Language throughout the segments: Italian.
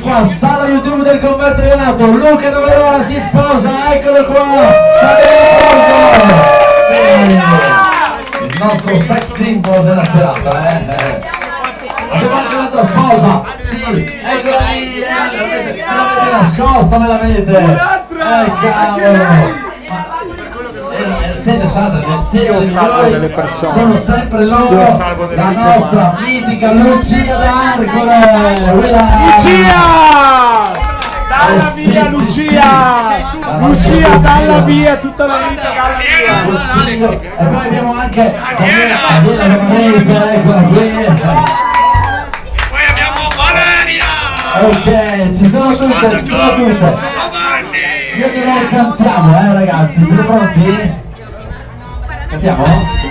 qua, sala YouTube del Convento Renato, Luca Noverola si sposa, eccolo qua! Il nostro sex symbol della serata, eh? eh. Abbiamo anche un'altra sposa, sì, eccola lì, eh, me l'avete nascosta, me l'avete! Eh cavolo! Siete state del segno di noi, sono sempre loro, la nostra mitica Lucia d'Arcole! Lucia! Dalla via Lucia! Lucia dalla via tutta la vita dalla via! E poi abbiamo anche Daniela Romanese, eccola qui! Ok, ci sono tutte, ci sono tutte! Io direi cantiamo, eh ragazzi, siete pronti? 两。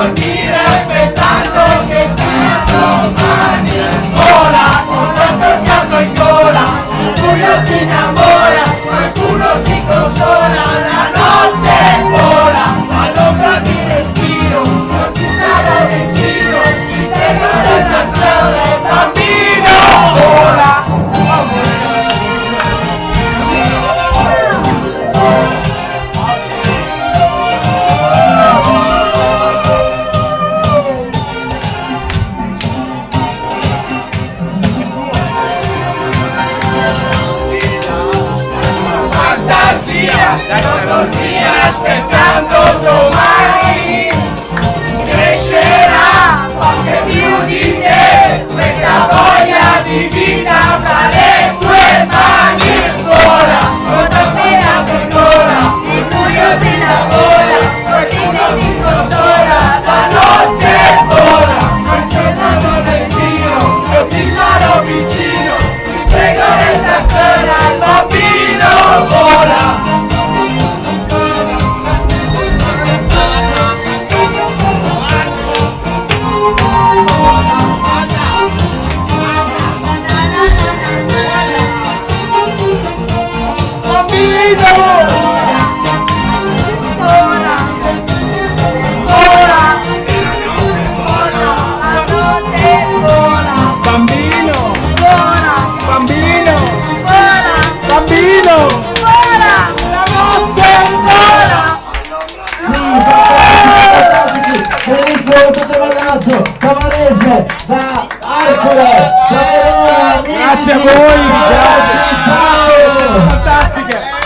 aquí respetando que sea todo. Cantiamo? Grazie a voi, grazie, grazie, siete fantastiche.